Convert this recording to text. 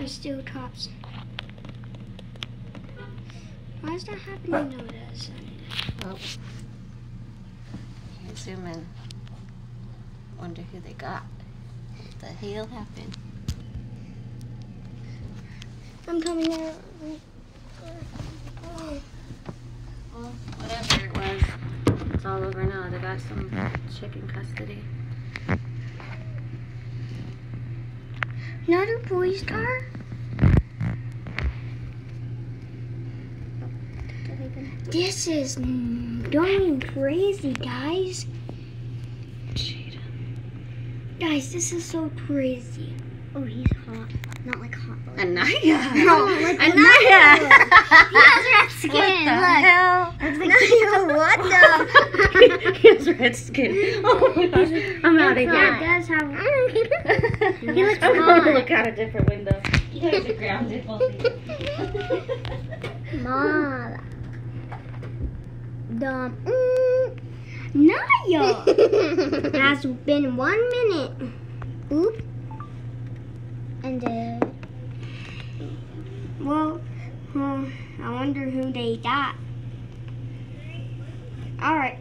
I steal tops. Why is that happening to us? Oh. Here, zoom in. Wonder who they got. What the hell happened? I'm coming out. Well, whatever it was, it's all over now. They got some chick in custody. Another police car? This is going crazy, guys. Cheetah. Guys, this is so crazy. Oh, he's hot. Not like hot, like Anaya! No, like Anaya! He has red skin. What the Look. hell? he has red skin. Oh my gosh. I'm out of He here. does have. He looks I'm gonna look out a different window. You guys are grounded both of you. Mala. Dum. Mm. Naya. Has been one minute. Oop. And then. Well, hmm, I wonder who they got. All right.